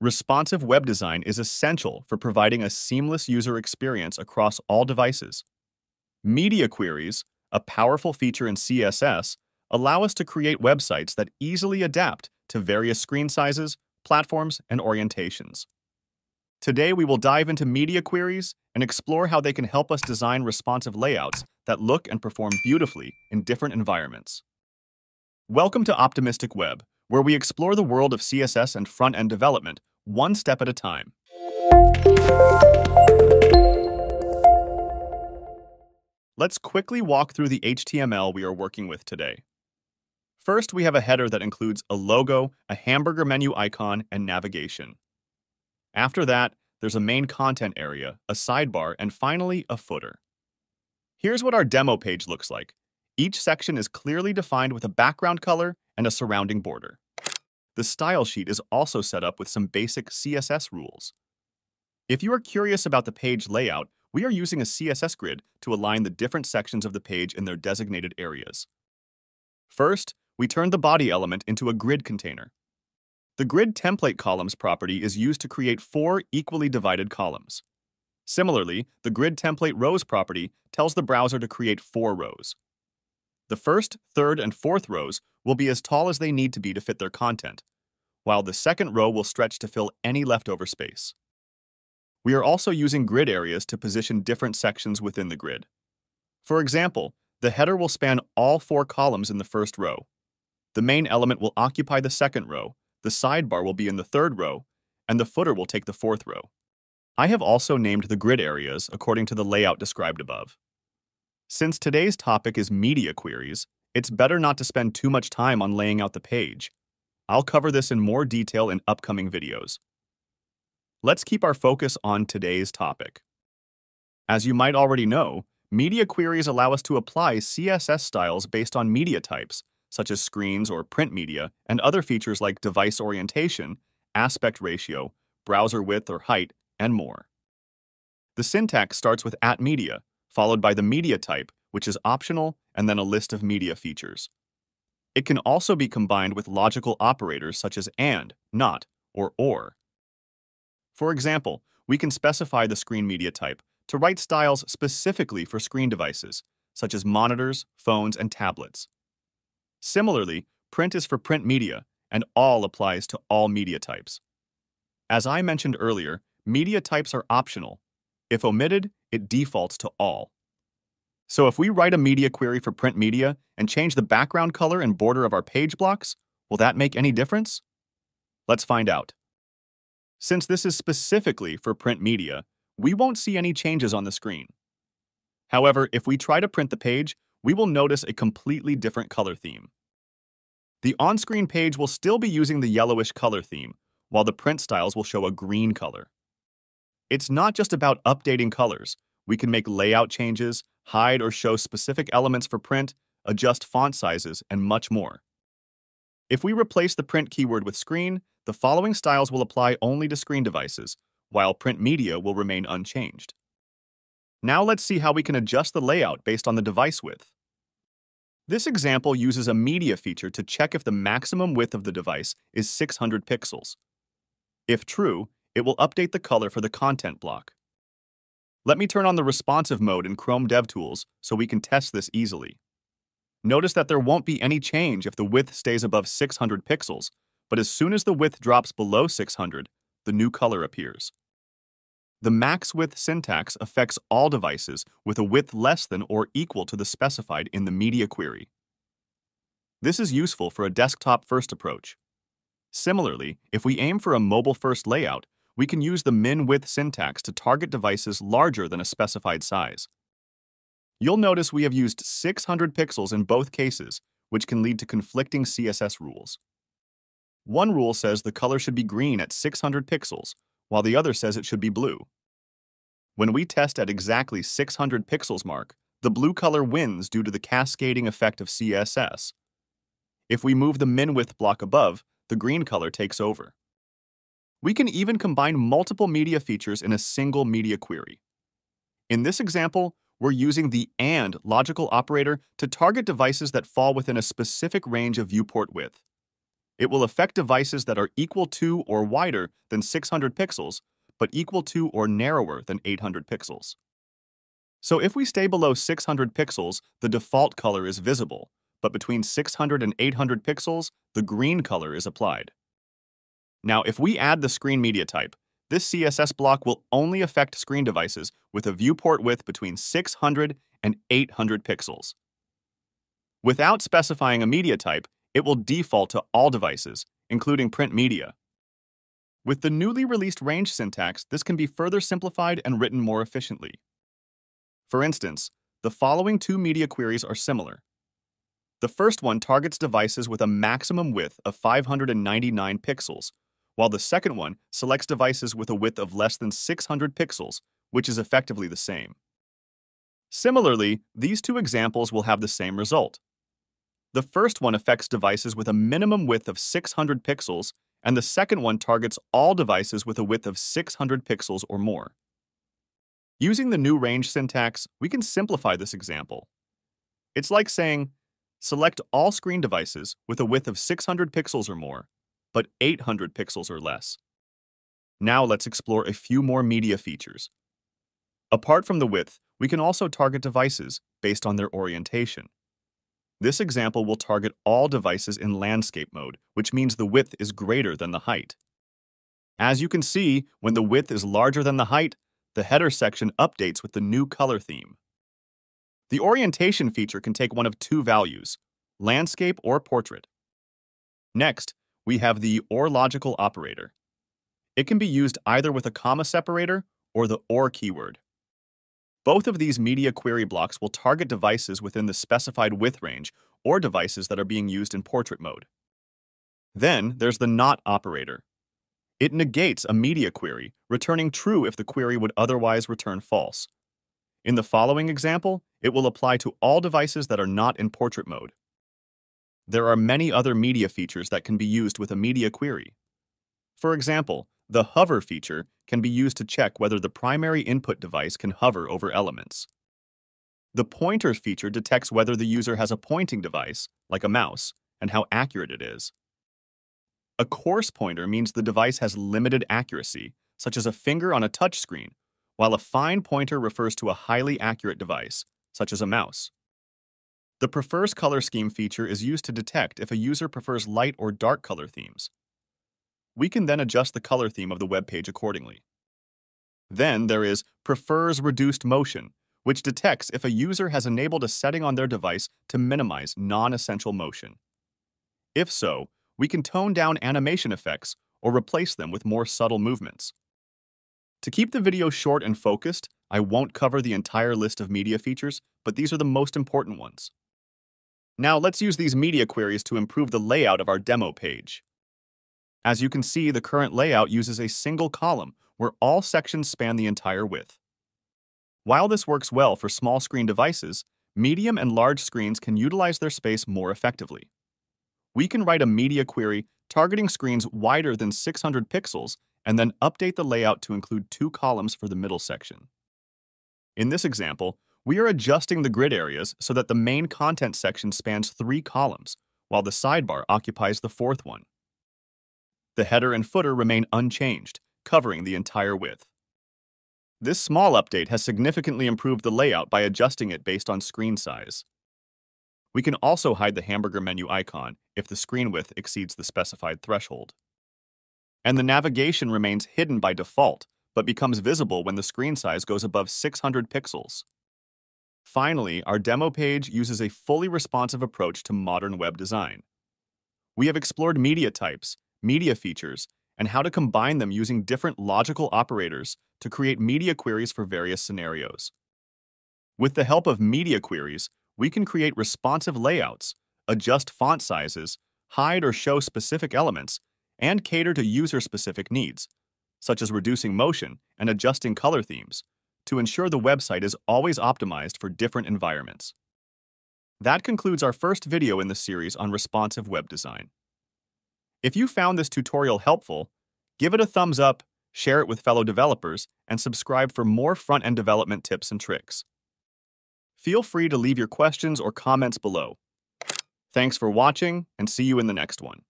Responsive web design is essential for providing a seamless user experience across all devices. Media queries, a powerful feature in CSS, allow us to create websites that easily adapt to various screen sizes, platforms, and orientations. Today, we will dive into media queries and explore how they can help us design responsive layouts that look and perform beautifully in different environments. Welcome to Optimistic Web, where we explore the world of CSS and front-end development one step at a time. Let's quickly walk through the HTML we are working with today. First, we have a header that includes a logo, a hamburger menu icon, and navigation. After that, there's a main content area, a sidebar, and finally, a footer. Here's what our demo page looks like. Each section is clearly defined with a background color and a surrounding border. The style sheet is also set up with some basic CSS rules. If you are curious about the page layout, we are using a CSS grid to align the different sections of the page in their designated areas. First, we turn the body element into a grid container. The grid template columns property is used to create four equally divided columns. Similarly, the grid template rows property tells the browser to create four rows. The first, third, and fourth rows will be as tall as they need to be to fit their content, while the second row will stretch to fill any leftover space. We are also using grid areas to position different sections within the grid. For example, the header will span all four columns in the first row. The main element will occupy the second row, the sidebar will be in the third row, and the footer will take the fourth row. I have also named the grid areas according to the layout described above. Since today's topic is media queries, it's better not to spend too much time on laying out the page. I'll cover this in more detail in upcoming videos. Let's keep our focus on today's topic. As you might already know, media queries allow us to apply CSS styles based on media types, such as screens or print media, and other features like device orientation, aspect ratio, browser width or height, and more. The syntax starts with at media, followed by the media type, which is optional, and then a list of media features. It can also be combined with logical operators such as AND, NOT, or OR. For example, we can specify the screen media type to write styles specifically for screen devices, such as monitors, phones, and tablets. Similarly, print is for print media, and all applies to all media types. As I mentioned earlier, media types are optional. If omitted, it defaults to all. So if we write a media query for print media and change the background color and border of our page blocks, will that make any difference? Let's find out. Since this is specifically for print media, we won't see any changes on the screen. However, if we try to print the page, we will notice a completely different color theme. The on-screen page will still be using the yellowish color theme, while the print styles will show a green color. It's not just about updating colors. We can make layout changes, hide or show specific elements for print, adjust font sizes, and much more. If we replace the print keyword with screen, the following styles will apply only to screen devices, while print media will remain unchanged. Now let's see how we can adjust the layout based on the device width. This example uses a media feature to check if the maximum width of the device is 600 pixels. If true, it will update the color for the content block. Let me turn on the responsive mode in Chrome DevTools so we can test this easily. Notice that there won't be any change if the width stays above 600 pixels, but as soon as the width drops below 600, the new color appears. The max width syntax affects all devices with a width less than or equal to the specified in the media query. This is useful for a desktop-first approach. Similarly, if we aim for a mobile-first layout, we can use the min-width syntax to target devices larger than a specified size. You'll notice we have used 600 pixels in both cases, which can lead to conflicting CSS rules. One rule says the color should be green at 600 pixels, while the other says it should be blue. When we test at exactly 600 pixels mark, the blue color wins due to the cascading effect of CSS. If we move the min width block above, the green color takes over. We can even combine multiple media features in a single media query. In this example, we're using the AND logical operator to target devices that fall within a specific range of viewport width. it will affect devices that are equal to or wider than 600 pixels, but equal to or narrower than 800 pixels. So if we stay below 600 pixels, the default color is visible, but between 600 and 800 pixels, the green color is applied. Now, if we add the screen media type, this CSS block will only affect screen devices with a viewport width between 600 and 800 pixels. Without specifying a media type, it will default to all devices, including print media. With the newly released range syntax, this can be further simplified and written more efficiently. For instance, the following two media queries are similar. The first one targets devices with a maximum width of 599 pixels, while the second one selects devices with a width of less than 600 pixels, which is effectively the same. Similarly, these two examples will have the same result. The first one affects devices with a minimum width of 600 pixels, and the second one targets all devices with a width of 600 pixels or more. Using the new range syntax, we can simplify this example. It's like saying, select all screen devices with a width of 600 pixels or more, but 800 pixels or less. Now let's explore a few more media features. Apart from the width, we can also target devices based on their orientation. This example will target all devices in landscape mode, which means the width is greater than the height. As you can see, when the width is larger than the height, the header section updates with the new color theme. The orientation feature can take one of two values, landscape or portrait. Next, we have the OR logical operator. It can be used either with a comma separator or the OR keyword. Both of these media query blocks will target devices within the specified width range or devices that are being used in portrait mode. Then there's the NOT operator. It negates a media query, returning true if the query would otherwise return false. In the following example, it will apply to all devices that are not in portrait mode. There are many other media features that can be used with a media query. For example, the hover feature can be used to check whether the primary input device can hover over elements. The pointer feature detects whether the user has a pointing device, like a mouse, and how accurate it is. A coarse pointer means the device has limited accuracy, such as a finger on a touchscreen, while a fine pointer refers to a highly accurate device, such as a mouse. The Prefers Color Scheme feature is used to detect if a user prefers light or dark color themes. We can then adjust the color theme of the web page accordingly. Then there is Prefers Reduced Motion, which detects if a user has enabled a setting on their device to minimize non-essential motion. If so, we can tone down animation effects or replace them with more subtle movements. To keep the video short and focused, I won't cover the entire list of media features, but these are the most important ones. Now let's use these media queries to improve the layout of our demo page. As you can see, the current layout uses a single column where all sections span the entire width. While this works well for small screen devices, medium and large screens can utilize their space more effectively. We can write a media query targeting screens wider than 600 pixels and then update the layout to include two columns for the middle section. In this example, we are adjusting the grid areas so that the main content section spans three columns, while the sidebar occupies the fourth one. The header and footer remain unchanged, covering the entire width. This small update has significantly improved the layout by adjusting it based on screen size. We can also hide the hamburger menu icon if the screen width exceeds the specified threshold. And the navigation remains hidden by default, but becomes visible when the screen size goes above 600 pixels. Finally, our demo page uses a fully responsive approach to modern web design. We have explored media types, media features, and how to combine them using different logical operators to create media queries for various scenarios. With the help of media queries, we can create responsive layouts, adjust font sizes, hide or show specific elements, and cater to user-specific needs, such as reducing motion and adjusting color themes, to ensure the website is always optimized for different environments. That concludes our first video in the series on responsive web design. If you found this tutorial helpful, give it a thumbs up, share it with fellow developers, and subscribe for more front-end development tips and tricks. Feel free to leave your questions or comments below. Thanks for watching, and see you in the next one.